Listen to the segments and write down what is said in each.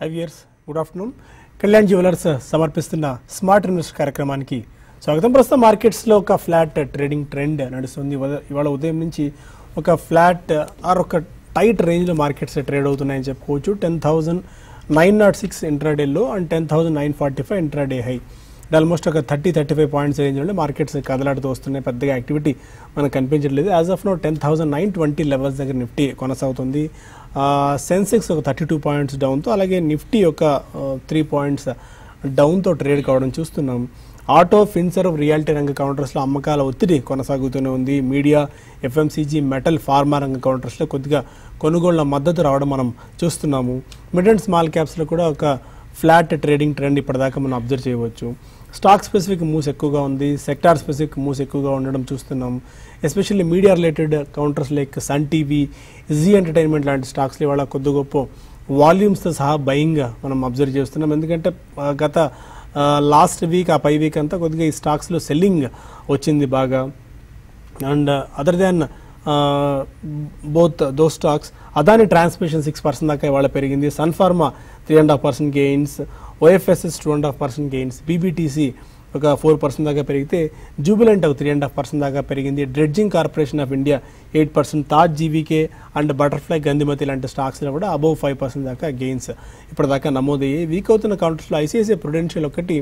High ఇయర్స్ good afternoon Kalyan jewellers సమర్పిస్తున్న smart invest కార్యక్రమానికి స్వాగతం. ప్రస్తుతం మార్కెట్స్లో ఒక ఫ్లాట్ ట్రేడింగ్ ట్రెండ్ నడుస్తుంది. ఇవాళ ఉదయం నుంచి ఒక ఫ్లాట్ ఆర్ ఒక టైట్ రేంజ్లో మార్కెట్స్ ట్రేడ్ అవుతున్నాయని చెప్పుకోవచ్చు. Ten thousand nine not six ఇంట్రాడేలో and ten thousand nine forty five intraday high. Almost ఒక థర్టీ థర్టీ ఫైవ్ పాయింట్స్ రేంజ్లో మార్కెట్స్ కదలాడుతూ వస్తున్నాయి. పెద్దగా యాక్టివిటీ మనకు కనిపించట్లేదు. As of now ten thousand nine twenty levels దగ్గర నిఫ్టీ కొనసాగుతుంది. సెన్సెక్స్ ఒక థర్టీ టూ పాయింట్స్ డౌన్తో అలాగే నిఫ్టీ ఒక త్రీ పాయింట్స్ డౌన్తో ట్రేడ్ కావడం చూస్తున్నాం. ఆటో ఫిన్సర్వ్ రియాలిటీ రంగ కౌంటర్స్లో అమ్మకాల ఒత్తిడి కొనసాగుతూనే ఉంది. మీడియా ఎఫ్ఎంసీజీ మెటల్ ఫార్మా రంగ కౌంటర్స్లో కొద్దిగా కొనుగోళ్ళ మద్దతు రావడం మనం చూస్తున్నాము. మిడ్ అండ్ స్మాల్ క్యాప్స్లో కూడా ఒక ఫ్లాట్ ట్రేడింగ్ ట్రెండ్ ఇప్పటిదాకా మనం అబ్జర్వ్ చేయవచ్చు. స్టాక్ స్పెసిఫిక్ మూవ్స్ ఎక్కువగా ఉంది సెక్టార్ స్పెసిఫిక్ మూవ్స్ ఎక్కువగా ఉండడం చూస్తున్నాం. Especially media related counters like Sun TV Zee entertainment లాంటి స్టాక్స్లో ఇవాళ కొద్ది గొప్ప వాల్యూమ్స్తో సహా బయింగ్ మనం అబ్జర్వ్ చేస్తున్నాం. ఎందుకంటే గత లాస్ట్ వీక్ ఆ పై వీక్ అంతా కొద్దిగా ఈ స్టాక్స్లో సెల్లింగ్ వచ్చింది బాగా. And other than both though stocks Adani transmission six percent దాకా ఇవాళ పెరిగింది. Sun Pharma three and half percent gains OFSS two and half percent gains BBTC ఒక ఫోర్ పర్సెంట్ దాకా పెరిగితే జూబిలెంట్ ఒక త్రీ అండ్ హాఫ్ పర్సెంట్ దాకా పెరిగింది. Dredging corporation of India eight percent Taj GVK and butterfly Gandhimathi లాంటి స్టాక్స్లో కూడా above five percent దాకా గెయిన్స్ ఇప్పటిదాకా నమోదయ్యాయి. వీక్ అవుతున్న కౌంటర్స్లో ఐసీఐసీఐ ప్రుడెన్షియల్ ఒకటి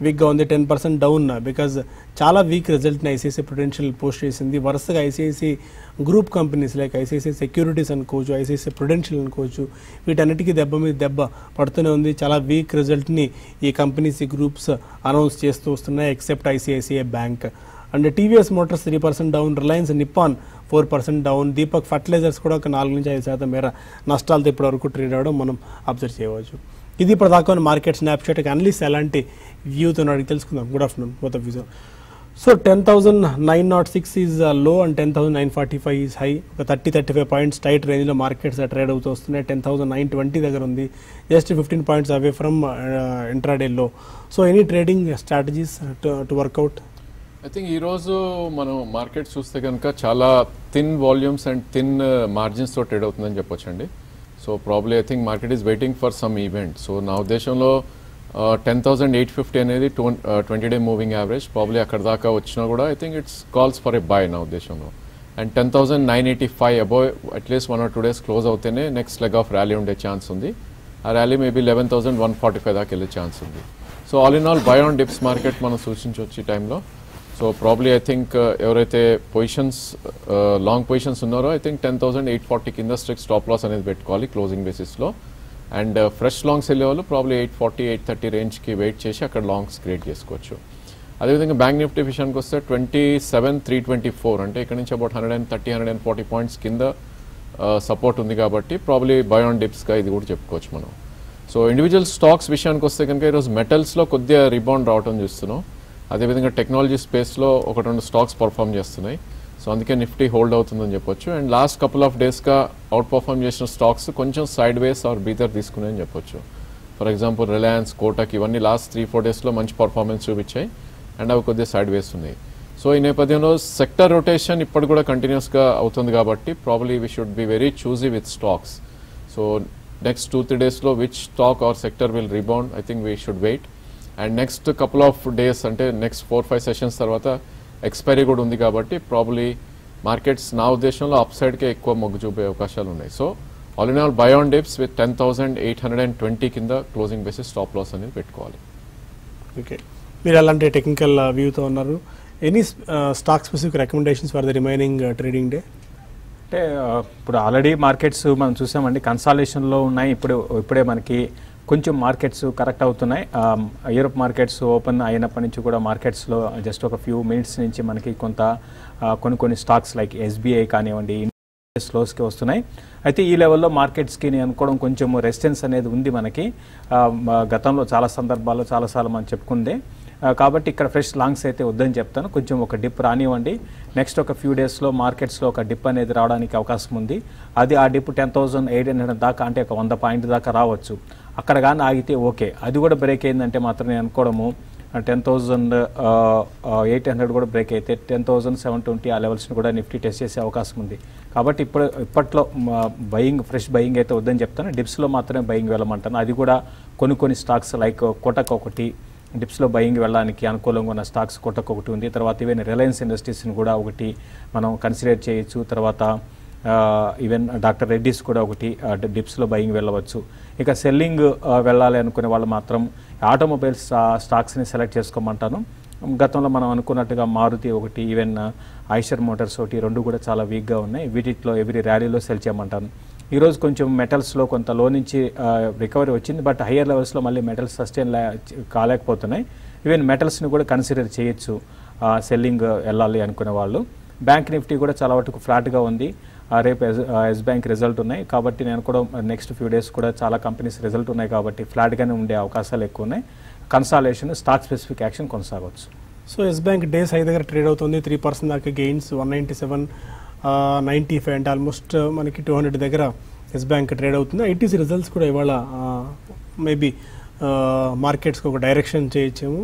వీక్గా ఉంది టెన్ పర్సెంట్ డౌన్ బికాజ్ చాలా వీక్ రిజల్ట్ని ఐసీఐసీ ప్రుడెన్షియల్ పోస్ట్ చేసింది వరుసగా ICIC group companies like ICIC securities అనుకోవచ్చు ఐసీఐసీ ప్రుడెన్షియల్ అనుకోవచ్చు వీటన్నిటికీ దెబ్బ మీద దెబ్బ పడుతూనే ఉంది చాలా వీక్ రిజల్ట్ని ఈ కంపెనీస్ ఈ గ్రూప్స్ అనౌన్స్ చేస్తూ వస్తున్నాయి except ICICI bank and TVS motors three percent down Reliance Nippon four percent down Deepak fertilisers కూడా ఒక నాలుగు నుంచి ఐదు శాతం మేర నష్టాలతో ఇప్పటివరకు ట్రేడ్ అవ్వడం మనం అబ్జర్వ్ చేయవచ్చు ఇది ఇప్పుడు దాకా ఉన్న మార్కెట్ స్నాప్షాట్ అనలిస్ట్ ఎలాంటి వ్యూతో అడిగి తెలుసుకుందాం. Good afternoon both of you so ten thousand nine nought six ఈజ్లో and ten thousand nine forty five is high ఒక thirty thirty five points tight రేంజ్లో మార్కెట్స్ ట్రేడ్ అవుతూ వస్తున్నాయి. టెన్ థౌసండ్ నైన్ ట్వంటీ దగ్గర ఉంది. Just fifteen points away from intraday low so any trading strategies to work out I think ఈరోజు మనం market చూస్తే కనుక చాలా థిన్ వాల్యూమ్స్ అండ్ థిన్ మార్జిన్స్తో ట్రేడ్ అవుతుందని చెప్పొచ్చండి. So probably I think market is waiting for some event so నా ఉద్దేశంలో టెన్ థౌసండ్ ఎయిట్ ఫిఫ్టీ అనేది twenty day moving average probably అక్కడ దాకా వచ్చినా కూడా I think it's calls for a buy నా ఉద్దేశంలో. And ten thousand nine eighty five above at least one or two days close అవుతేనే next leg of rally ఉండే chance ఉంది. ఆ rally maybe eleven thousand one forty five దాకా వెళ్ళే chance ఉంది. So all in all buy on dips market మనం సూచించవచ్చు ఈ టైంలో సో ప్రాబ్లీ ఐ థింక్ ఎవరైతే పొజిషన్స్ లాంగ్ పొజిషన్స్ ఉన్నారో I think ten thousand eight forty కింద స్ట్రిక్ స్టాప్ లాస్ అనేది పెట్టుకోవాలి క్లోజింగ్ బేసిస్లో అండ్ ఫ్రెష్ లాంగ్స్ వెళ్ళే వాళ్ళు probably eight forty eight thirty రేంజ్కి వెయిట్ చేసి అక్కడ లాంగ్స్ క్రియేట్ చేసుకోవచ్చు. అదేవిధంగా బ్యాంక్ నిఫ్టీ విషయానికి వస్తే twenty seven three twenty four అంటే ఇక్కడ నుంచి about hundred and thirty hundred and forty points కింద uh, సపోర్ట్ ఉంది కాబట్టి ప్రాబ్లీ బయాన్ డిప్స్గా ఇది కూడా చెప్పుకోవచ్చు మనం. సో ఇండివిజువల్ స్టాక్స్ విషయానికి వస్తే కనుక ఈరోజు మెటల్స్లో కొద్దిగా రిబౌండ్ రావడం చూస్తున్నాం. అదేవిధంగా టెక్నాలజీ స్పేస్లో ఒక రెండు స్టాక్స్ పర్ఫామ్ చేస్తున్నాయి. సో అందుకే నిఫ్టీ హోల్డ్ అవుతుందని చెప్పొచ్చు. అండ్ లాస్ట్ కపుల్ ఆఫ్ డేస్గా అవుట్ పర్ఫామ్ చేసిన స్టాక్స్ కొంచెం సైడ్ వేస్ ఆర్ బీదర్ తీసుకున్నాయని చెప్పొచ్చు. ఫర్ ఎగ్జాంపుల్ రిలయన్స్ కోటక్ ఇవన్నీ లాస్ట్ త్రీ ఫోర్ డేస్లో మంచి పర్ఫార్మెన్స్ చూపించాయి. అండ్ అవి కొద్దిగా సైడ్ వేస్ ఉన్నాయి. సో ఈ నేపథ్యంలో సెక్టర్ రొటేషన్ ఇప్పుడు కూడా కంటిన్యూస్గా అవుతుంది కాబట్టి probably we should be very choosy with stocks so next two three డేస్లో which stock or sector will rebound I think we should wait and next couple of days అంటే next four five sessions తర్వాత expiry కూడా ఉంది కాబట్టి probably markets నా ఉద్దేశంలో up సైడ్కే ఎక్కువ మొగ్గు చూపే అవకాశాలు ఉన్నాయి. So all in all buy on dips with ten thousand eight hundred and twenty కింద క్లోజింగ్ బేసిస్ స్టాప్ లాస్ అనేది పెట్టుకోవాలి. ఓకే మీరు అలాంటి టెక్నికల్ వ్యూతో ఉన్నారు. Any stock specific recommendations for the remaining trading day అంటే ఆ, ఇప్పుడు ఆల్రెడీ మార్కెట్స్ మనం చూసామండి కన్సాలేషన్లో ఉన్నాయి. ఇప్పుడు ఇప్పుడే మనకి కొంచెం మార్కెట్స్ కరెక్ట్ అవుతున్నాయి. యూరోప్ మార్కెట్స్ ఓపెన్ అయినప్పటి నుంచి కూడా మార్కెట్స్లో జస్ట్ ఒక ఫ్యూ మినిట్స్ నుంచి మనకి కొంత కొన్ని కొన్ని స్టాక్స్ లైక్ ఎస్బీఐ కానివ్వండి స్లోస్కి వస్తున్నాయి. అయితే ఈ లెవెల్లో మార్కెట్స్కి నేను అనుకోవడం కొంచెం రెసిస్టెన్స్ అనేది ఉంది మనకి. గతంలో చాలా సందర్భాల్లో చాలాసార్లు మనం చెప్పుకుందే. కాబట్టి ఇక్కడ ఫ్రెష్ లాంగ్స్ అయితే వద్దని చెప్తాను. కొంచెం ఒక డిప్ రానివ్వండి. నెక్స్ట్ ఒక ఫ్యూ డేస్లో మార్కెట్స్లో ఒక డిప్ అనేది రావడానికి అవకాశం ఉంది. అది ఆ dip ten thousand eight hundred దాకా అంటే ఒక వంద పాయింట్ దాకా రావచ్చు. అక్కడ కానీ ఆగితే ఓకే. అది కూడా బ్రేక్ అయిందంటే మాత్రం నేను అనుకోవడము టెన్ థౌజండ్ ఎయిట్ హండ్రెడ్ కూడా బ్రేక్ అయితే టెన్ థౌజండ్ సెవెన్ ట్వంటీ ఆ లెవెల్స్ని కూడా నిఫ్టీ టెస్ట్ చేసే అవకాశం ఉంది. కాబట్టి ఇప్పుడు ఇప్పట్లో బయింగ్ ఫ్రెష్ బయింగ్ అయితే వద్దని చెప్తాను డిప్స్లో మాత్రమే బయింగ్ వెళ్ళమంటాను అది కూడా కొన్ని కొన్ని స్టాక్స్ లైక్ కోటక్ ఒకటి డిప్స్లో బయింగ్ వెళ్ళడానికి అనుకూలంగా ఉన్న స్టాక్స్ కోటక్ ఒకటి ఉంది. తర్వాత ఈవెన్ రిలయన్స్ ఇండస్ట్రీస్ని కూడా ఒకటి మనం కన్సిడర్ చేయొచ్చు. తర్వాత ఈవెన్ డాక్టర్ రెడ్డిస్ కూడా ఒకటి డిప్స్లో బయింగ్ వెళ్ళవచ్చు. ఇక సెల్లింగ్ వెళ్ళాలి అనుకునే వాళ్ళు మాత్రం ఆటోమొబైల్స్ స్టాక్స్ని సెలెక్ట్ చేసుకోమంటాను. గతంలో మనం అనుకున్నట్టుగా మారుతి ఒకటి ఈవెన్ ఐషర్ మోటార్స్ ఒకటి రెండు కూడా చాలా వీక్గా ఉన్నాయి. వీటిలో ఎవ్రీ ర్యాలీలో సెల్ చేయమంటాను. ఈరోజు కొంచెం మెటల్స్లో కొంత లో నుంచి రికవరీ వచ్చింది బట్ హయ్యర్ లెవెల్స్లో మళ్ళీ మెటల్స్ సస్టైన్ కాలేకపోతున్నాయి. ఈవెన్ మెటల్స్ని కూడా కన్సిడర్ చేయొచ్చు సెల్లింగ్ వెళ్ళాలి అనుకునే వాళ్ళు. బ్యాంక్ నిఫ్టీ కూడా చాలా వరకు ఫ్లాట్గా ఉంది. రేపు ఎస్ ఎస్ బ్యాంక్ రిజల్ట్ ఉన్నాయి. కాబట్టి నేను కూడా నెక్స్ట్ ఫ్యూ డేస్ కూడా చాలా కంపెనీస్ రిజల్ట్ ఉన్నాయి కాబట్టి ఫ్లాట్గానే ఉండే అవకాశాలు ఎక్కువ ఉన్నాయి. కన్సాలేషన్ స్టాక్ స్పెసిఫిక్ యాక్షన్ కొనసాగవచ్చు. సో ఎస్ బ్యాంక్ డేస్ ఐదు దగ్గర ట్రేడ్ అవుతుంది. త్రీ పర్సెంట్ దాకా gains one ninety seven ninety five అంటే ఆల్మోస్ట్ మనకి టూ హండ్రెడ్ దగ్గర ఎస్ బ్యాంక్ ట్రేడ్ అవుతుంది. ఐటీసీ రిజల్ట్స్ కూడా ఇవాళ మేబీ మార్కెట్స్కి ఒక డైరెక్షన్ చేయొచ్చేమో.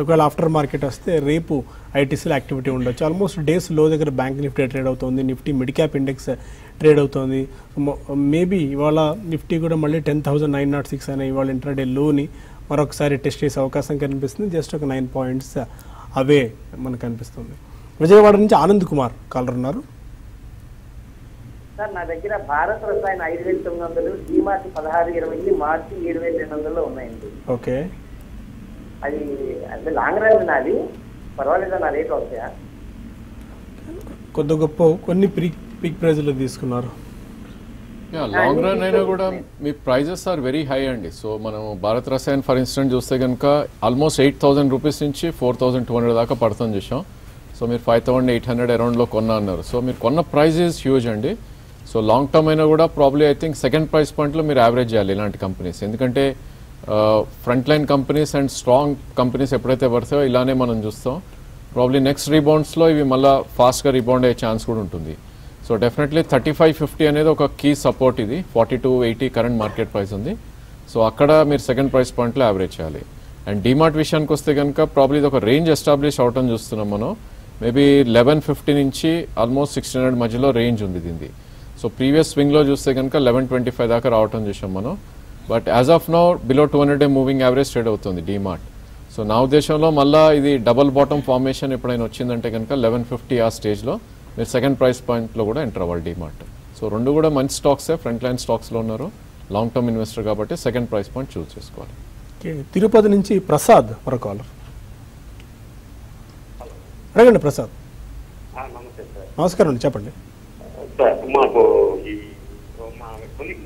ఒకవేళ ఆఫ్టర్ మార్కెట్ వస్తే రేపు ఐటీసీలో యాక్టివిటీ ఉండొచ్చు. ఆల్మోస్ట్ డేస్లో దగ్గర బ్యాంక్ నిఫ్టీ ట్రేడ్ అవుతుంది. Nifty mid cap index trade అవుతుంది మేబీ ఇవాళ నిఫ్టీ కూడా మళ్ళీ ten thousand nine not six అనే ఇవాళ ఇంటర్డే లోని మరొకసారి టెస్ట్ చేసే అవకాశం కనిపిస్తుంది. జస్ట్ ఒక నైన్ పాయింట్స్ అవే మనకు కనిపిస్తుంది. విజయవాడ నుంచి ఆనంద్ కుమార్ కాలర్ ఉన్నారు. సార్ నా దగ్గర భారత రసాయన ఐదు వేల తొమ్మిది వందలు డిమార్ట్ పదహారు ఇరవై మార్చి ఏడు వేల రెండు వందలు ఉన్నాయండి. ఓకే అది అంటే లాంగ్ రన్ నాది. పర్వాలేదా నా రేట్ వస్తాయా? కొద్ది గొప్ప కొన్ని పీక్ పీక్ ప్రైజ్లో తీసుకున్నారు. లాంగ్ రన్ అయినా కూడా మీ ప్రైజెస్ ఆర్ వెరీ హై అండి. సో మనం భారత్ రసాయన్ ఫర్ ఇన్స్టెంట్ చూస్తే కనుక ఆల్మోస్ట్ ఎయిట్ థౌసండ్ రూపీస్ నుంచి ఫోర్ థౌసండ్ టూ హండ్రెడ్ దాకా పడుతుంది చూసాం సో మీరు ఫైవ్ థౌసండ్ ఎయిట్ హండ్రెడ్ అరౌండ్లో కొన్నా అన్నారు. సో మీరు కొన్న ప్రైస్ ఈజ్ హ్యూజ్ అండి. సో లాంగ్ టర్మ్ అయినా కూడా probably I think second price పాయింట్లో మీరు యావరేజ్ చేయాలి ఇలాంటి కంపెనీస్ ఎందుకంటే front line companies and strong companies ఎప్పుడైతే పడతాయో ఇలానే మనం చూస్తాం. ప్రాబ్లీ నెక్స్ట్ రీబౌండ్స్లో ఇవి మళ్ళీ ఫాస్ట్గా రీబౌండ్ అయ్యే ఛాన్స్ కూడా ఉంటుంది. So definitely thirty five fifty అనేది ఒక కీ సపోర్ట్ ఇది. Forty two eighty current market price ఉంది. సో అక్కడ మీరు సెకండ్ ప్రైస్ పాయింట్లో యావరేజ్ చేయాలి. అండ్ డిమార్ట్ విషయానికి వస్తే కనుక ప్రాబ్లీ ఇది ఒక రేంజ్ ఎస్టాబ్లిష్ అవటం చూస్తున్నాం మనం. మేబీ లెవెన్ ఫిఫ్టీ నుంచి ఆల్మోస్ట్ సిక్స్టీన్ హండ్రెడ్ మధ్యలో రేంజ్ ఉంది దీనిది. సో ప్రీవియస్ స్వింగ్లో చూస్తే కనుక లెవెన్ ట్వంటీ ఫైవ్ దాకా రావటం చూసాం మనం. But as of now below two hundred day moving average trade అవుతుంది డిమార్ట్. సో నా ఉద్దేశంలో మళ్ళీ ఇది డబుల్ బాటమ్ ఫార్మేషన్ ఎప్పుడైనా వచ్చిందంటే కనుక లెవెన్ ఫిఫ్టీ ఆ స్టేజ్లో మీరు సెకండ్ ప్రైస్ పాయింట్లో కూడా ఎంటర్ అవ్వాలి డిమార్ట్. సో రెండు కూడా మంచి స్టాక్సే ఫ్రంట్ లైన్ స్టాక్స్లో ఉన్నారు లాంగ్ టర్మ్ ఇన్వెస్టర్ కాబట్టి సెకండ్ ప్రైస్ పాయింట్ చూస్ చేసుకోవాలి. ఓకే తిరుపతి నుంచి ప్రసాద్ మరో కాలర్. అడగండి ప్రసాద్. నమస్కారం అండి చెప్పండి. సార్ మాకు మా కొలిక్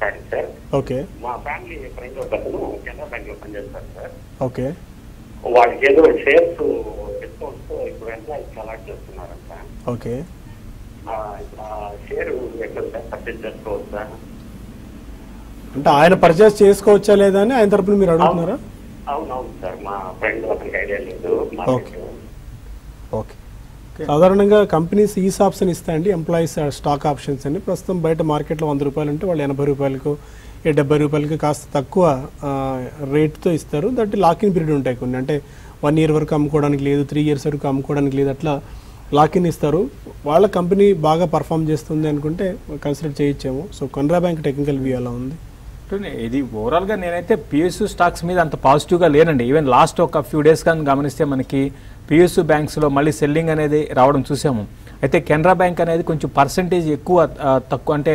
సారీ సార్. ఓకే. మా ఫ్యామిలీ ఫ్రెండ్ ఒక అతను కెనరా బ్యాంక్లో పనిచేస్తారు సార్. ఓకే. వాడికి ఏదో షేర్స్ డిస్కౌంట్స్ ఇప్పుడు ఎంప్లాయీస్ అలాట్ చేస్తున్నారంట ఓకే. షేర్ ఎక్కడ సార్ పర్చేజ్ చేసుకోవచ్చా అంటే ఆయన పర్చేస్ చేసుకోవచ్చా లేదా అని ఆయన తరపున మీరు అడుగుతున్నారా? అవునవును సార్. మా ఫ్రెండ్ అతనికి ఐడియా లేదు. సాధారణంగా కంపెనీస్ ఈ ఆప్షన్ ఇస్తాయండి. ఎంప్లాయీస్ స్టాక్ ఆప్షన్స్ అని. ప్రస్తుతం బయట మార్కెట్లో వంద రూపాయలు అంటే వాళ్ళు ఎనభై రూపాయలకు ఏ డెబ్బై రూపాయలకి కాస్త తక్కువ రేట్తో ఇస్తారు. దట్ లాకిన్ పీరియడ్ ఉంటాయి కొన్ని. అంటే వన్ ఇయర్ వరకు అమ్ముకోవడానికి లేదు త్రీ ఇయర్స్ వరకు అమ్ముకోవడానికి లేదు అట్లా లాకిన్ ఇస్తారు. వాళ్ళ కంపెనీ బాగా పర్ఫామ్ చేస్తుంది అనుకుంటే consider చేయొచ్చేమో. So Canara Bank technical view అలా ఉంది. అంటే ఇది ఓవరాల్గా నేనైతే పిఎస్యు స్టాక్స్ మీద అంత పాజిటివ్గా లేనండి. ఈవెన్ లాస్ట్ ఒక ఫ్యూ డేస్ కానీ గమనిస్తే మనకి పిఎస్యు బ్యాంక్స్లో మళ్ళీ సెల్లింగ్ అనేది రావడం చూసాము. అయితే కెనరా బ్యాంక్ అనేది కొంచెం పర్సంటేజ్ ఎక్కువ తక్కువ అంటే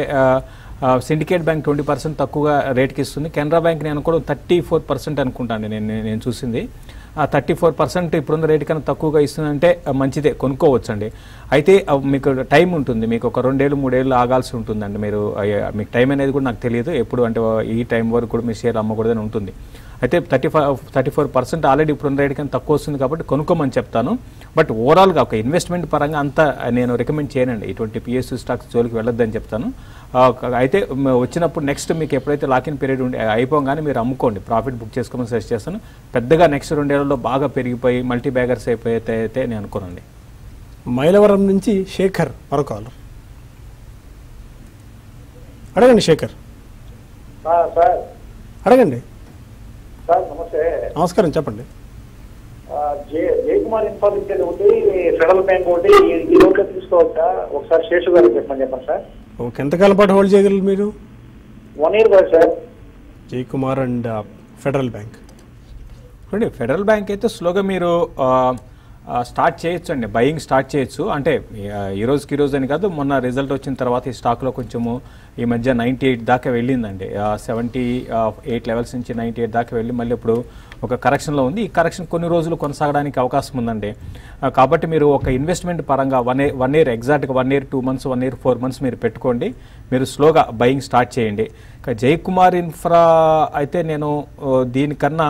సిండికేట్ బ్యాంక్ ట్వంటీ పర్సెంట్ తక్కువగా రేట్కి ఇస్తుంది. కెనరా బ్యాంక్ నేను అనుకోవడం థర్టీ ఫోర్ పర్సెంట్ అనుకుంటాను నేను నేను చూసింది. ఆ థర్టీ ఫోర్ పర్సెంట్ ఇప్పుడున్న రేట్ కన్నా తక్కువగా ఇస్తుందంటే మంచిదే కొనుక్కోవచ్చండి. అయితే మీకు టైం ఉంటుంది మీకు ఒక రెండేళ్ళు మూడేళ్ళు ఆగాల్సి ఉంటుందండి. మీరు మీకు టైం అనేది కూడా నాకు తెలియదు. ఎప్పుడు అంటే ఈ టైం వరకు కూడా మీ షేర్ అమ్మకూడదని ఉంటుంది. అయితే thirty five thirty four percent already ఇప్పుడున్న రేట్ కన్నా తక్కువ వస్తుంది కాబట్టి కొనుక్కోమని చెప్తాను. బట్ ఓవరాల్గా ఒక ఇన్వెస్ట్మెంట్ పరంగా అంతా నేను రికమెండ్ చేయనండి. ఇటువంటి పిఎస్యూ స్టాక్స్ జోలికి వెళ్ళొద్దని చెప్తాను. అయితే వచ్చినప్పుడు నెక్స్ట్ మీకు ఎప్పుడైతే లాకిన్ పీరియడ్ ఉండి అయిపోగానే మీరు అమ్ముకోండి. ప్రాఫిట్ బుక్ చేసుకోమని సజెస్ట్ చేస్తాను. పెద్దగా నెక్స్ట్ రెండేళ్ళలో బాగా పెరిగిపోయి మల్టీ బ్యాగర్స్ అయిపోతే అయితే నేను అనుకోనండి. మైలవరం నుంచి శేఖర్ మరో కాలర్ అడగండి శేఖర్. అడగండి. సార్ నమస్తే. నమస్కారం చెప్పండి. జయకుమార్ ఇన్ఫార్మేషన్ ఒకటి ఫెడరల్ బ్యాంక్ ఒకటి ఈ- రోజు తీసుకోవచ్చా ఒకసారి శేషు గారికి చెప్పమని చెప్పండి సార్. ఓకే ఎంతకాలం పాటు హోల్డ్ చేయగలరు మీరు? వన్ ఇయర్ కదా sir. Jayakumar and federal bank. Federal bank అయితే స్లోగా మీరు స్టార్ట్ చేయొచ్చు అండి బయింగ్ స్టార్ట్ చేయొచ్చు. అంటే ఈ రోజుకి రోజు అని కాదు మొన్న రిజల్ట్ వచ్చిన తర్వాత ఈ స్టాక్లో కొంచెము ఈ మధ్య నైంటీ ఎయిట్ దాకా వెళ్ళిందండి. సెవెంటీ ఎయిట్ లెవెల్స్ నుంచి నైంటీ ఎయిట్ దాకా వెళ్ళి మళ్ళీ ఇప్పుడు ఒక కరెక్షన్లో ఉంది. ఈ కరెక్షన్ కొన్ని రోజులు కొనసాగడానికి అవకాశం ఉందండి. కాబట్టి మీరు ఒక ఇన్వెస్ట్మెంట్ పరంగా వన్ ఇయర్ వన్ ఇయర్ ఎగ్జాక్ట్గా one year two months one year four months మీరు పెట్టుకోండి. మీరు స్లోగా బయింగ్ స్టార్ట్ చేయండి. ఇక జయకుమార్ ఇన్ఫ్రా అయితే నేను దీనికన్నా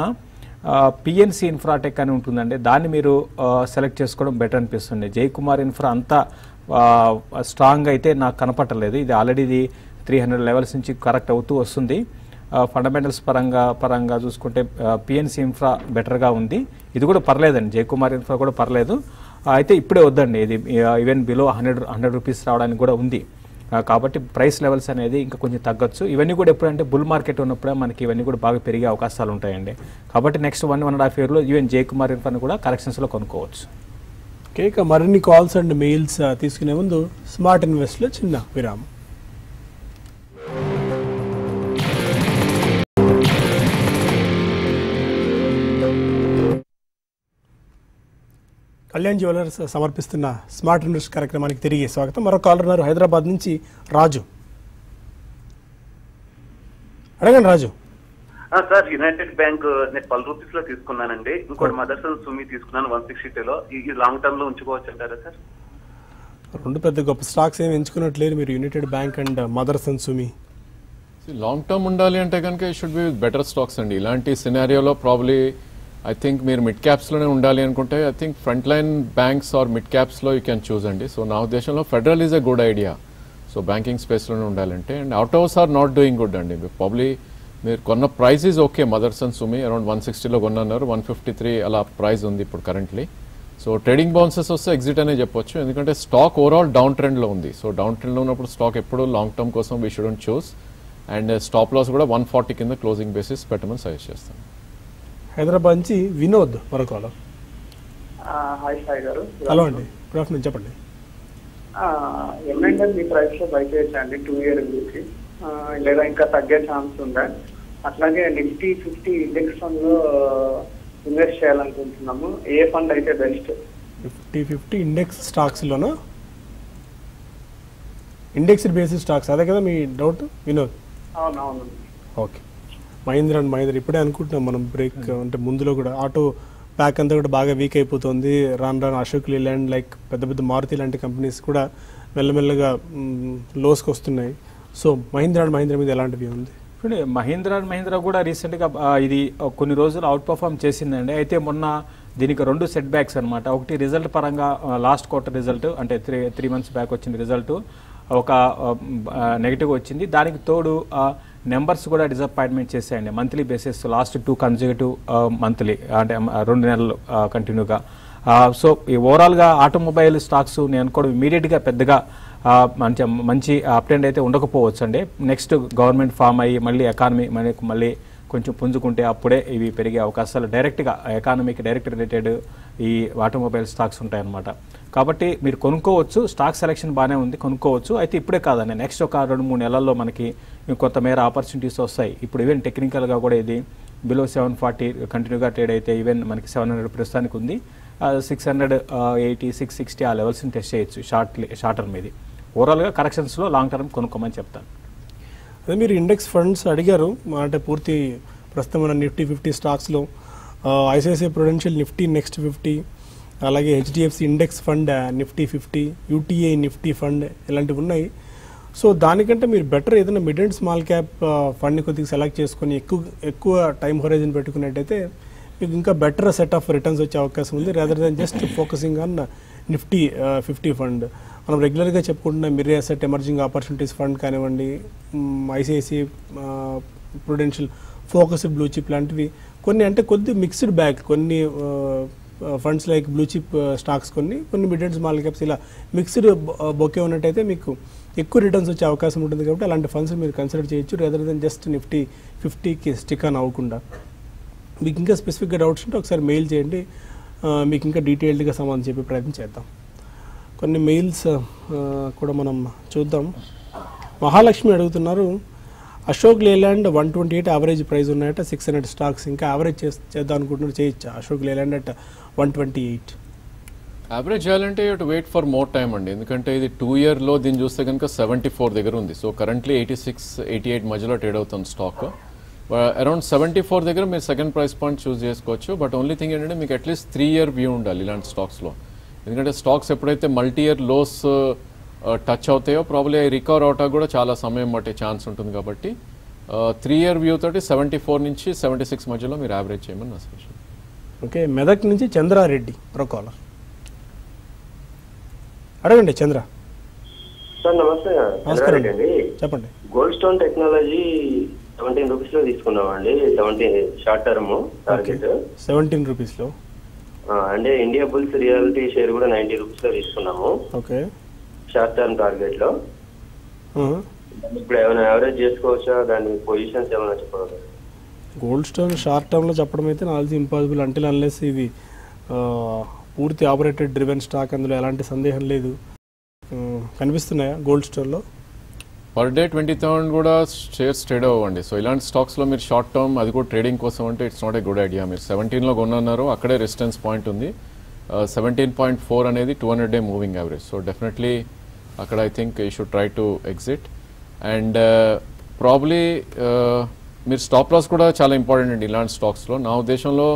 పిఎన్సి ఇన్ఫ్రాటెక్ అని ఉంటుందండి. దాన్ని మీరు సెలెక్ట్ చేసుకోవడం బెటర్ అనిపిస్తుంది. జయకుమార్ ఇన్ఫ్రా అంతా స్ట్రాంగ్ అయితే నాకు కనపట్టలేదు ఇది ఆల్రెడీ ఇది త్రీ హండ్రెడ్ లెవెల్స్ నుంచి కరెక్ట్ అవుతూ వస్తుంది. ఫండమెంటల్స్ పరంగా పరంగా చూసుకుంటే పిఎన్సి ఇన్ఫ్రా బెటర్గా ఉంది. ఇది కూడా పర్లేదండి. జయకుమార్ ఇన్ఫ్రా కూడా పర్లేదు. అయితే ఇప్పుడే వద్దండి. ఇది even below hundred hundred rupees రావడానికి కూడా ఉంది. కాబట్టి ప్రైస్ లెవెల్స్ అనేది ఇంకా కొంచెం తగ్గొచ్చు. ఇవన్నీ కూడా ఎప్పుడంటే బుల్ మార్కెట్ ఉన్నప్పుడే మనకి ఇవన్నీ కూడా బాగా పెరిగే అవకాశాలు ఉంటాయండి. కాబట్టి next one one and half ఇయర్లో ఈవెన్ జే కుమార్ ఇన్ఫాన్ కూడా కరెక్షన్స్లో కొనుక్కోవచ్చు. ఓకే ఇక మరిన్ని కాల్స్ అండ్ మెయిల్స్ తీసుకునే ముందు స్మార్ట్ ఇన్వెస్ట్లో చిన్న విరామం. కళ్యాణ్ జ్యువెలర్స్ సమర్పిస్తున్న స్మార్ట్ ఇన్వెస్ట్ కార్యక్రమానికి తిరిగి స్వాగతం. మరో కాలర్ ఉన్నారు హైదరాబాద్ నుంచి రాజు. అడగండి రాజు. సార్ యునైటెడ్ బ్యాంక్ నేను ట్వెల్వ్ రూపీస్లో తీసుకున్నానండి. ఇంకోటి మదర్సన్ సుమి తీసుకున్నాను వన్ సిక్స్టీ లో ఇది లాంగ్ టర్మ్లో ఉంచుకోవచ్చు అంటారా సార్? రెండు పెద్ద గొప్ప స్టాక్స్ ఏమి ఎంచుకున్నట్లేరు మీరు United Bank and Motherson Sumi. Long term ఉండాలి అంటే కనుక ఈ షుడ్ బి బెటర్ స్టాక్స్ అండి. ఇలాంటి సినారియోలో ప్రాబ్లీ ఐ థింక్ మీరు మిడ్ క్యాప్స్లోనే ఉండాలి అనుకుంటే I think front line banks or mid క్యాప్స్లో you can choose అండి. సో నా ఉద్దేశంలో Federal is a good idea so banking స్పేస్లోనే ఉండాలంటే and autos are not doing good అండి. ప్రాబ్లీ మీరు కొన్న price is okay Motherson Sumi around one సిక్స్టీలో కొన్నారు one fifty three అలా price ఉంది ఇప్పుడు కరెంట్లీ సో ట్రేడింగ్ బౌన్సెస్ వస్తే ఎగ్జిట్ అనే చెప్పొచ్చు. ఎందుకంటే స్టాక్ ఓవరాల్ డౌన్ ట్రెండ్లో ఉంది. సో డౌన్ ట్రెండ్లో ఉన్నప్పుడు స్టాక్ ఎప్పుడు లాంగ్ టర్మ్ కోసం we shouldn't choose and stop loss కూడా వన్ ఫార్టీ కింద క్లోజింగ్ బేసిస్ పెట్టమని సజెస్ట్ చేస్తాను. హైదరాబాద్ నుంచి వినోద్ మరో కాలర్ హాయ్ సాయి గారు. హలో అండి. గుడ్ ఆఫ్టర్నూన్ చెప్పండి. ఎమ్మెల్యే మీ ప్రైస్లో బై చేయొచ్చండి టూ ఇయర్ నుంచి లేదా ఇంకా తగ్గే ఛాన్స్ ఉందా? అట్లాగే నిఫ్టీ ఫిఫ్టీ ఇండెక్స్ ఫండ్లో ఇన్వెస్ట్ చేయాలనుకుంటున్నాము. ఏ ఫండ్ అయితే బెస్ట్ ఫిఫ్టీ ఫిఫ్టీ ఇండెక్స్ స్టాక్స్లోనా ఇండెక్స్డ్ బేసిస్ స్టాక్స్ అదే కదా మీ డౌట్ వినోద్? అవునవును. ఓకే మహీంద్ర అండ్ మహీంద్ర ఇప్పుడే అనుకుంటున్నాం మనం బ్రేక్ అంటే ముందులో కూడా ఆటో ప్యాక్ అంతా కూడా బాగా వీక్ అయిపోతుంది. రాను రాను అశోక్ లేలాండ్ లైక్ పెద్ద పెద్ద మారుతి లాంటి కంపెనీస్ కూడా మెల్లమెల్లగా లోస్కి వస్తున్నాయి. సో మహీంద్ర అండ్ మహీంద్ర మీద ఎలాంటివి ఉంది? చూడండి మహీంద్రా అండ్ మహీంద్రా కూడా రీసెంట్గా ఇది కొన్ని రోజులు అవుట్ పర్ఫామ్ చేసిందండి. అయితే మొన్న దీనికి రెండు సెట్ బ్యాక్స్ అనమాట ఒకటి రిజల్ట్ పరంగా లాస్ట్ క్వార్టర్ రిజల్ట్ అంటే త్రీ త్రీ మంత్స్ బ్యాక్ వచ్చిన రిజల్ట్ ఒక నెగిటివ్ వచ్చింది. దానికి తోడు నెంబర్స్ కూడా disappointment చేశాయండి. Monthly basis last two conservative monthly అంటే um, uh, రెండు నెలలు uh, కంటిన్యూగా సో uh, ఈ ఓవరాల్గా ఆటోమొబైల్ స్టాక్స్ నేను అనుకోవడం ఇమీడియట్గా పెద్దగా మంచి మంచి అప్టెండ్ అయితే ఉండకపోవచ్చు అండి నెక్స్ట్ గవర్నమెంట్ ఫామ్ అయ్యి మళ్ళీ ఎకానమీ మనకి మళ్ళీ కొంచెం పుంజుకుంటే అప్పుడే ఇవి పెరిగే అవకాశాలు డైరెక్ట్గా ఎకానమీకి డైరెక్ట్ రిలేటెడ్ ఈ ఆటోమొబైల్ స్టాక్స్ ఉంటాయన్నమాట. కాబట్టి మీరు కొనుక్కోవచ్చు స్టాక్ సెలెక్షన్ బాగానే ఉంది కొనుక్కోవచ్చు. అయితే ఇప్పుడే కాదండి నెక్స్ట్ ఒక రెండు మూడు నెలల్లో మనకి కొత్త మేర ఆపర్చునిటీస్ వస్తాయి. ఇప్పుడు ఈవెన్ టెక్నికల్గా కూడా ఇది బిలో సెవెన్ ఫార్టీ కంటిన్యూగా ట్రేడ్ అయితే ఈవెన్ మనకి సెవెన్ హండ్రెడ్ ప్రస్తుతానికి ఉంది. Six hundred eighty six sixty ఆ లెవెల్స్ని టెస్ట్ చేయొచ్చు షార్ట్ షార్ట్ టర్మ్ ఇది ఓవరాల్గా కరెక్షన్స్లో లాంగ్ టర్మ్ కొనుక్కోమని చెప్తాను. అదే మీరు ఇండెక్స్ ఫండ్స్ అడిగారు అంటే పూర్తి ప్రస్తుతం ఉన్న నిఫ్టీ ఫిఫ్టీ స్టాక్స్లో ICICI prudential Nifty next fifty అలాగే HDFC index fund Nifty fifty UTI Nifty fund ఇలాంటివి ఉన్నాయి. సో దానికంటే మీరు బెటర్ ఏదైనా మిడ్ అండ్ స్మాల్ క్యాప్ ఫండ్ని కొద్దిగా సెలెక్ట్ చేసుకొని ఎక్కువ ఎక్కువ టైం హొరైజన్ పెట్టుకున్నట్టయితే మీకు ఇంకా బెటర్ సెట్ ఆఫ్ రిటర్న్స్ వచ్చే అవకాశం ఉంది. Rather than just focusing on Nifty fifty fund మనం రెగ్యులర్గా చెప్పుకుంటున్న Mirae asset emerging opportunities fund కానివ్వండి ICICI prudential focus blue chip లాంటివి. కొన్ని అంటే కొద్ది మిక్స్డ్ బ్యాగ్ కొన్ని funds like blue chip stocks కొన్ని కొన్ని మిడ్ అండ్ స్మాల్ క్యాప్స్ ఇలా మిక్స్డ్ బొకే ఉన్నట్టయితే మీకు ఎక్కువ రిటర్న్స్ వచ్చే అవకాశం ఉంటుంది కాబట్టి అలాంటి ఫండ్స్ మీరు కన్సిడర్ చేయొచ్చు. రేదర్ దెన్ జస్ట్ నిఫ్టీ ఫిఫ్టీకి స్టిక్ అని అవ్వకుండా. మీకు ఇంకా స్పెసిఫిక్గా డౌట్స్ ఉంటే ఒకసారి మెయిల్ చేయండి. మీకు ఇంకా డీటెయిల్డ్గా సమాధానం చెప్పే ప్రయత్నం చేద్దాం. కొన్ని మెయిల్స్ కూడా మనం చూద్దాం. మహాలక్ష్మి అడుగుతున్నారు Ashok Leyland one twenty eight average price ఉన్నాయట సిక్స్ హండ్రెడ్ స్టాక్స్ ఇంకా యావరేజ్ చేద్దాం అనుకుంటున్నారు చేయొచ్చా? Ashok Leyland at one twenty eight. Average చేయాలంటే you wait for more time అండి. ఎందుకంటే ఇది టూ ఇయర్లో దీన్ని చూస్తే కనుక సెవెంటీ ఫోర్ దగ్గర ఉంది. So currently eighty six eighty eight మధ్యలో ట్రేడ్ అవుతుంది స్టాక్ అరౌండ్ సెవెంటీ ఫోర్ దగ్గర మీరు సెకండ్ ప్రైస్ పాయింట్ చూస్ చేసుకోవచ్చు. బట్ ఓన్లీ థింగ్ ఏంటంటే మీకు అట్లీస్ట్ త్రీ ఇయర్ వ్యూ ఉండాలి ఇలాంటి స్టాక్స్లో ఎందుకంటే స్టాక్స్ ఎప్పుడైతే మల్టీ ఇయర్ లోస్ టచ్ అవుతాయో ప్రాబ్లీ రికవర్ అవటానికి కూడా చాలా సమయం పట్టే ఛాన్స్ ఉంటుంది కాబట్టి త్రీ ఇయర్ వ్యూ తోటి సెవెంటీ ఫోర్ నుంచి సెవెంటీ సిక్స్ మధ్యలో మీరు యావరేజ్ చేయమని నా సజెషన్ ఓకే మెదక్ నుంచి చంద్రారెడ్డి ప్రో కాలర్ అడగండి చంద్ర. సార్ నమస్తే. చంద్రారెడ్డి అండి. చెప్పండి. గోల్డ్ స్టోన్ టెక్నాలజీ సెవెంటీన్ రూపీస్లో తీసుకున్నామండి seventeen short term target seventeen రూపీస్లో ఆ, అంటే ఇండియా బుల్స్ రియాలిటీ షేర్ కూడా నైన్టీ రూపీస్లో తీసుకున్నాము. ఓకే షార్ట్ టర్మ్ టార్గెట్లో ఇప్పుడు ఏమైనా యావరేజ్ చేసుకోవచ్చా? దాని పొజిషన్స్ ఏమైనా చెప్పగలరా? గోల్డ్ స్టోన్ షార్ట్ టర్మ్లో చెప్పడం అయితే నాలుగు ఇంపాసిబుల్ అంటే అన్లెస్ ఇది పూర్తి ఆపరేటెడ్ డ్రివెన్ స్టాక్ అందులో ఎలాంటి సందేహం లేదు. కనిపిస్తున్నాయా గోల్డ్ స్టోన్లో పర్ డే ట్వంటీ థౌసండ్ కూడా షేర్స్ ట్రేడ్ అవ్వండి. సో ఇలాంటి స్టాక్స్లో మీరు షార్ట్ టర్మ్ అది కూడా ట్రేడింగ్ కోసం అంటే it's not a good idea మీరు సెవెంటీన్లో కొన్నారు అక్కడే రెసిస్టెన్స్ పాయింట్ ఉంది. సెవెంటీన్ పాయింట్ ఫోర్ అనేది two hundred day moving average so definitely అక్కడ I think you should try to exit and probably మీరు స్టాప్ లాస్ కూడా చాలా ఇంపార్టెంట్ అండి ఇలాంటి స్టాక్స్లో నా ఉద్దేశంలో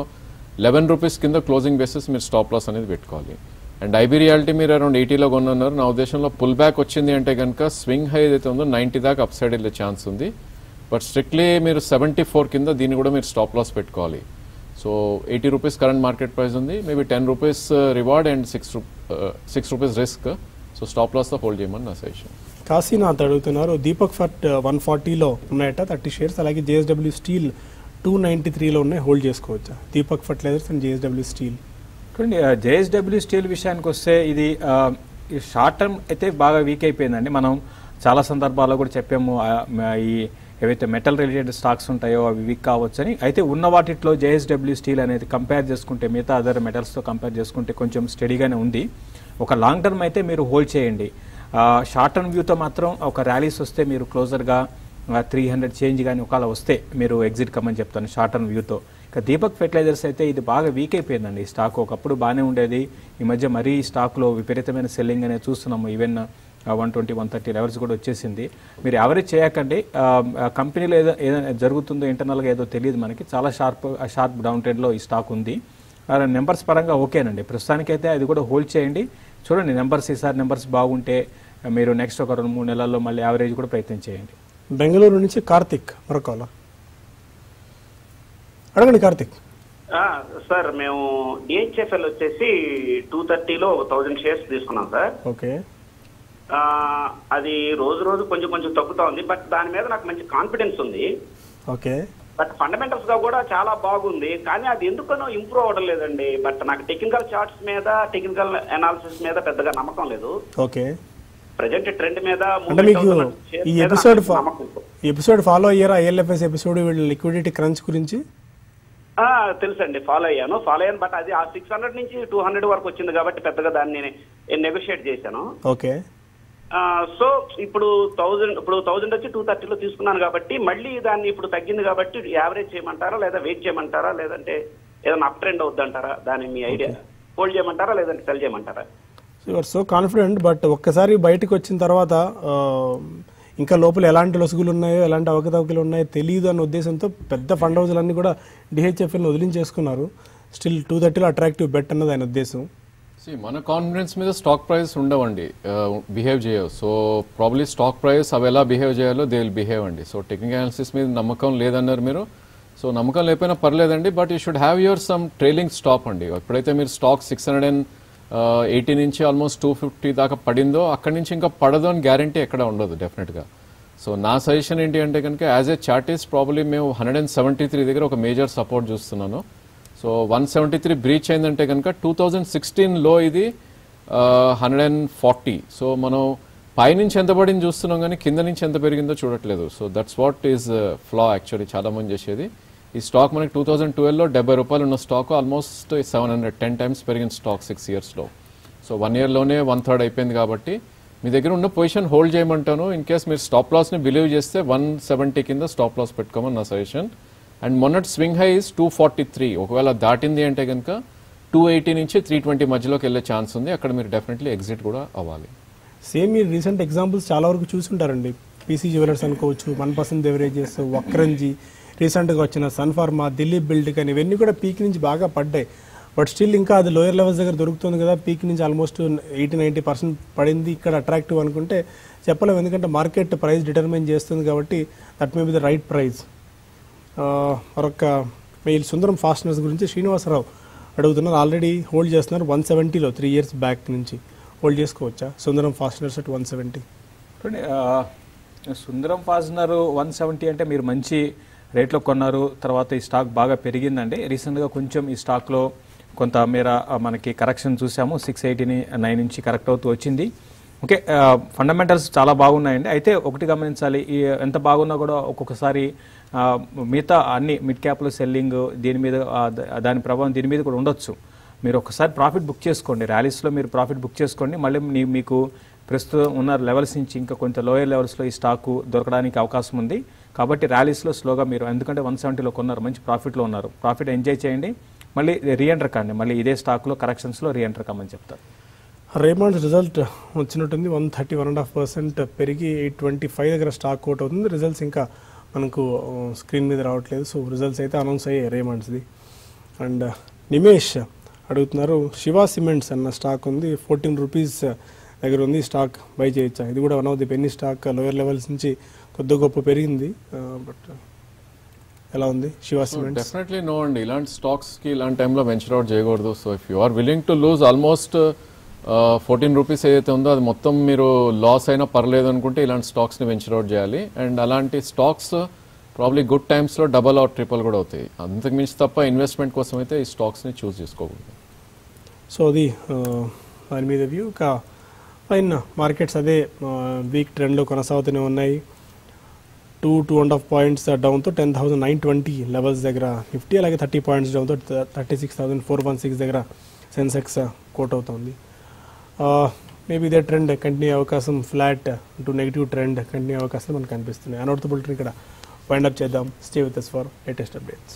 లెవెన్ రూపీస్ కింద క్లోజింగ్ బేసిస్ మీరు స్టాప్ లాస్ అనేది పెట్టుకోవాలి. అండ్ ఐబీ రియాలిటీ మీరు అరౌండ్ ఎయిటీలో కొన్నారు నా ఉద్దేశంలో పుల్ బ్యాక్ వచ్చింది అంటే కనుక స్వింగ్ హై ఏదైతే ఉందో నైంటీ దాకా అప్ సైడ్ వెళ్ళే ఛాన్స్ ఉంది. బట్ స్ట్రిక్ట్లీ మీరు సెవెంటీ ఫోర్ కింద దీన్ని కూడా మీరు స్టాప్ లాస్ పెట్టుకోవాలి. So eighty rupees current market price ఉంది. Maybe ten rupees reward and six six rupees risk so stop లాస్తో hold చేయమని నా సజెషన్ కాశీనాథ్ అడుగుతున్నారు దీపక్ ఫట్ వన్ ఫార్టీలో ఉన్నాయట థర్టీ షేర్స్ అలాగే జేఎస్డబ్ల్యూ స్టీల్ టూ నైంటీ త్రీలో ఉన్నాయి హోల్డ్ చేసుకోవచ్చా? Deepak fertilisers and JSW steel చూడండి జేఎస్డబ్ల్యూ స్టీల్ విషయానికి వస్తే ఇది షార్ట్ టర్మ్ అయితే బాగా వీక్ అయిపోయిందండి. మనం చాలా సందర్భాల్లో కూడా చెప్పాము ఈ ఏవైతే మెటల్ రిలేటెడ్ స్టాక్స్ ఉంటాయో అవి వీక్ కావచ్చని. అయితే ఉన్న వాటిలో జేఎస్డబ్ల్యూ స్టీల్ అనేది కంపేర్ చేసుకుంటే మిగతా అదర్ మెటల్స్తో కంపేర్ చేసుకుంటే కొంచెం స్టడీగానే ఉంది. ఒక లాంగ్ టర్మ్ అయితే మీరు హోల్డ్ చేయండి. షార్ట్ టర్మ్ వ్యూతో మాత్రం ఒక ర్యాలీస్ వస్తే మీరు క్లోజర్గా త్రీ హండ్రెడ్ చేంజ్ కానీ ఒకవేళ వస్తే మీరు ఎగ్జిట్ కమ్మని చెప్తాను షార్ట్ టర్మ్ వ్యూతో. ఇక దీపక్ ఫెర్టిలైజర్స్ అయితే ఇది బాగా వీక్ అయిపోయిందండి. ఈ స్టాక్ ఒకప్పుడు బాగానే ఉండేది. ఈ మధ్య మరీ స్టాక్లో విపరీతమైన సెల్లింగ్ అనేది చూస్తున్నాము. Even one twenty one thirty levels కూడా వచ్చేసింది. మీరు యావరేజ్ చేయకండి. కంపెనీలో ఏదో ఏదైనా జరుగుతుందో ఇంటర్నల్గా ఏదో తెలియదు మనకి. చాలా షార్ప్ షార్ప్ డౌన్ ట్రెండ్లో ఈ స్టాక్ ఉంది. నెంబర్స్ పరంగా ఓకేనండి. ప్రస్తుతానికైతే అది కూడా హోల్డ్ చేయండి. చూడండి నెంబర్స్ ఈసారి నెంబర్స్ బాగుంటే మీరు నెక్స్ట్ ఒక రెండు మూడు నెలల్లో మళ్ళీ యావరేజ్ కూడా ప్రయత్నం చేయండి. బెంగళూరు నుంచి కార్తిక్ మరొక అడగండి కార్తిక్. ఆ, సార్ మేము డిహెచ్ఎఫ్ఎల్ వచ్చేసి టూ థర్టీలో ఒక థౌజండ్ షేర్స్ తీసుకున్నాం సార్. ఓకే. ఆ, అది రోజు రోజు కొంచెం కొంచెం తగ్గుతా ఉంది. బట్ దాని మీద నాకు మంచి కాన్ఫిడెన్స్ ఉంది. ఓకే. బట్ ఫండమెంటల్స్గా కూడా చాలా బాగుంది. కానీ అది ఎందుకనో ఇంప్రూవ్ అవ్వడం లేదండి. బట్ నాకు టెక్నికల్ చార్ట్స్ మీద టెక్నికల్ అనాలిసిస్ మీద పెద్దగా నమ్మకం లేదు. ఓకే. ప్రజెంట్ ట్రెండ్ మీద అంటే మీకు ఈ ఎపిసోడ్ ఎపిసోడ్ ఫాలో అయ్యారా? ఐఎల్ఎఫ్ఎస్ ఎపిసోడ్ వీళ్ళ లిక్విడిటీ క్రంచ్ గురించి? ఆ, తెలుసండి. ఫాలో అయ్యాను. ఫాలో అయ్యాను. బట్ అది ఆ సిక్స్ హండ్రెడ్ నుంచి టూ హండ్రెడ్ వరకు వచ్చింది కాబట్టి పెద్దగా దాన్ని నెగోషియేట్ చేశాను. ఓకే. సో ఇప్పుడు థౌజండ్ ఇప్పుడు థౌజండ్ వచ్చి టూ థర్టీలో తీసుకున్నాను కాబట్టి మళ్ళీ దాన్ని ఇప్పుడు తగ్గింది కాబట్టి యావరేజ్ చేయమంటారా లేదా వెయిట్ చేయమంటారా లేదంటే ఏదైనా అప్ ట్రెండ్ అవుద్దంటారా? దాని మీ ఐడియా. హోల్డ్ చేయమంటారా లేదంటే సెల్ చేయమంటారా? యువర్ సో కాన్ఫిడెంట్ బట్ ఒక్కసారి బయటకు వచ్చిన తర్వాత ఇంకా లోపల ఎలాంటి లొసుగులు ఉన్నాయో ఎలాంటి అవకతవకలు ఉన్నాయో తెలియదు అన్న ఉద్దేశంతో పెద్ద ఫండ్ హౌజులన్నీ కూడా డిహెచ్ఎఫ్ఎల్ని వదిలించేసుకున్నారు. స్టిల్ టూ థర్టీలో అట్రాక్టివ్ బెట్ అన్నది ఆయన ఉద్దేశం. మన కాన్ఫిడెన్స్ మీద స్టాక్ ప్రైస్ ఉండవండి. బిహేవ్ చేయవు. సో ప్రాబ్లీ స్టాక్ ప్రైస్ అవి ఎలా బిహేవ్ చేయాలో దే విల్ బిహేవ్ అండి. సో టెక్నికల్ అనాలిసిస్ మీద నమ్మకం లేదన్నారు మీరు. సో నమ్మకం లేకపోయినా పర్లేదండి but you should have your some trailing stop అండి. ఎప్పుడైతే మీరు stock six hundred and eighty నుంచి ఆల్మోస్ట్ టూ ఫిఫ్టీ దాకా పడిందో అక్కడి నుంచి ఇంకా పడదు అని గ్యారంటీ ఎక్కడ ఉండదు డెఫినెట్గా సో నా సజెషన్ ఏంటి అంటే కనుక యాజ్ ఏ చార్టీస్ ప్రాబ్లీ మేము హండ్రెడ్ అండ్ సెవెంటీ త్రీ దగ్గర ఒక మేజర్ సపోర్ట్ చూస్తున్నాను. So one seventy three breach అయిందంటే కనుక టూ థౌజండ్ సిక్స్టీన్లో ఇది హండ్రెడ్ అండ్ ఫార్టీ. సో మనం పైనుంచి ఎంత పడింది చూస్తున్నాం కానీ కింద నుంచి ఎంత పెరిగిందో చూడట్లేదు. So that's what is flaw actually చాలా మంది చేసేది. ఈ స్టాక్ మనకి టూ థౌజండ్ ట్వెల్వ్లో డెబ్బై రూపాయలు ఉన్న stock almost seven hundred ten times పెరిగిన స్టాక్ సిక్స్ ఇయర్స్లో సో వన్ ఇయర్లోనే వన్ థర్డ్ అయిపోయింది కాబట్టి మీ దగ్గర ఉన్న పొజిషన్ హోల్డ్ చేయమంటాను. ఇన్ కేస్ మీరు స్టాప్ లాస్ని బిలీవ్ చేస్తే వన్ సెవెంటీ కింద స్టాప్ లాస్ పెట్టుకోమని నా సజెషన్ అండ్ మొన్నటి swing high is two forty three. ఒకవేళ దాటింది అంటే కనుక టూ ఎయిటీ నుంచి త్రీ ట్వంటీ మధ్యలోకి వెళ్ళే ఛాన్స్ ఉంది. అక్కడ మీరు డెఫినెట్లీ ఎగ్జిట్ కూడా అవ్వాలి. సేమ్ మీరు రీసెంట్ ఎగ్జాంపుల్స్ చాలా వరకు చూసుంటారండి. పీసీ జ్యువెలర్స్ అనుకోవచ్చు వన్ పర్సెంట్ ఎవరేజెస్ వక్రంజీ రీసెంట్గా వచ్చిన సన్ ఫార్మా ఢిల్లీ బిల్డ్ కానీ ఇవన్నీ కూడా పీక్ నుంచి బాగా పడ్డాయి. బట్ స్టిల్ ఇంకా అది లోయర్ లెవెల్స్ దగ్గర దొరుకుతుంది కదా పీక్ నుంచి ఆల్మోస్ట్ ఎయిటీ నైంటీ పర్సెంట్ పడింది ఇక్కడ అట్రాక్టివ్ అనుకుంటే చెప్పలేము. ఎందుకంటే మార్కెట్ ప్రైస్ డిటర్మైన్ చేస్తుంది కాబట్టి that may be the right price మరొక మెయిల్ సుందరం ఫాస్ట్నర్స్ గురించి శ్రీనివాసరావు అడుగుతున్నారు. ఆల్రెడీ హోల్డ్ చేస్తున్నారు వన్ సెవెంటీలో త్రీ ఇయర్స్ బ్యాక్ నుంచి. హోల్డ్ చేసుకోవచ్చా? Sundaram fasteners at one seventy. Sundaram fastener one seventy అంటే మీరు మంచి రేట్లో కొన్నారు తర్వాత ఈ స్టాక్ బాగా పెరిగిందండి. రీసెంట్గా కొంచెం ఈ స్టాక్లో కొంత మేర మనకి కరెక్షన్ చూసాము. సిక్స్ ఎయిటీని నైన్ నుంచి కరెక్ట్ అవుతూ వచ్చింది. ఓకే ఫండమెంటల్స్ చాలా బాగున్నాయండి. అయితే ఒకటి గమనించాలి ఈ ఎంత బాగున్నా కూడా ఒక్కొక్కసారి మిగతా అన్ని మిడ్ క్యాప్లు సెల్లింగ్ దీని మీద దాని ప్రభావం దీని మీద కూడా ఉండొచ్చు. మీరు ఒకసారి ప్రాఫిట్ బుక్ చేసుకోండి. ర్యాలీస్లో మీరు ప్రాఫిట్ బుక్ చేసుకోండి. మళ్ళీ మీ- మీకు ప్రస్తుతం ఉన్న లెవెల్స్ నుంచి ఇంకా కొంత లోయర్ లెవెల్స్లో ఈ స్టాకు దొరకడానికి అవకాశం ఉంది. కాబట్టి ర్యాలీస్లో స్లోగా మీరు ఎందుకంటే వన్ సెవెంటీలో కొన్నారు మంచి ప్రాఫిట్లో ఉన్నారు. ప్రాఫిట్ ఎంజాయ్ చేయండి. మళ్ళీ రీఎంటర్ కాండి. మళ్ళీ ఇదే స్టాక్లో కరెక్షన్స్లో రీఎంటర్ కామని చెప్తారు. రేమాండ్స్ రిజల్ట్ వచ్చినట్టుంది. One thirty one and half percent పెరిగి ఎయిట్ ట్వంటీ ఫైవ్ దగ్గర స్టాక్ అవుట్ అవుతుంది. రిజల్ట్స్ ఇంకా మనకు స్క్రీన్ మీద రావట్లేదు. సో రిజల్ట్స్ అయితే అనౌన్స్ అయ్యాయి రేమాండ్స్ది. అండ్ నిమేష్ అడుగుతున్నారు శివ సిమెంట్స్ అన్న స్టాక్ ఉంది. ఫోర్టీన్ రూపీస్ దగ్గర ఉంది స్టాక్ బై చేయొచ్చా? ఇది కూడా one of the penny stock. Lower levels నుంచి కొద్ది గొప్ప పెరిగింది. బట్ ఎలా ఉంది శివ సిమెంట్స్? డెఫినెట్లీ నో అండి. ఇలాంటి స్టాక్స్కి ఇలాంటి టైంలో వెంచర్ అవుట్ చేయకూడదు. So if you are willing to lose almost fourteen rupees ఏదైతే ఉందో అది మొత్తం మీరు లాస్ అయినా పర్లేదు అనుకుంటే ఇలాంటి స్టాక్స్ని వెంచర్ అవుట్ చేయాలి. అండ్ అలాంటి స్టాక్స్ ప్రాబ్లీ గుడ్ టైమ్స్లో డబల్ ఆర్ ట్రిపుల్ కూడా అవుతాయి. అంతకు మించి తప్ప ఇన్వెస్ట్మెంట్ కోసం అయితే ఈ స్టాక్స్ని చూస్ చేసుకోకూడదు. సో అది దాని మీద వ్యూ. ఇక ఫైన్ మార్కెట్స్ అదే వీక్ ట్రెండ్లో కొనసాగుతూనే ఉన్నాయి. Two two and half points డౌన్తో ten thousand nine twenty levels దగ్గర నిఫ్టీ అలాగే thirty points డౌన్తో thirty six thousand four one six దగ్గర సెన్సెక్స్ కోట్ అవుతుంది. మేబీ ఇదే ట్రెండ్ కంటిన్యూ అవకాశం flat to negative trend continue అవకాశాలు మనకు కనిపిస్తున్నాయి అనౌటబుల్ ఇక్కడ వైండ్ అప్ చేద్దాం stay with us for latest updates